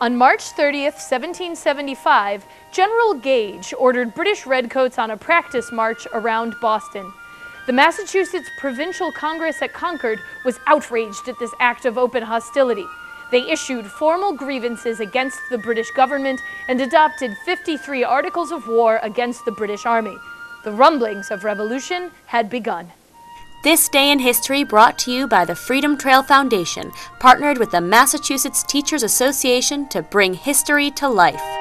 On March 30th, 1775, General Gage ordered British redcoats on a practice march around Boston. The Massachusetts Provincial Congress at Concord was outraged at this act of open hostility. They issued formal grievances against the British government and adopted 53 articles of war against the British Army. The rumblings of revolution had begun. This Day in History brought to you by the Freedom Trail Foundation, partnered with the Massachusetts Teachers Association to bring history to life.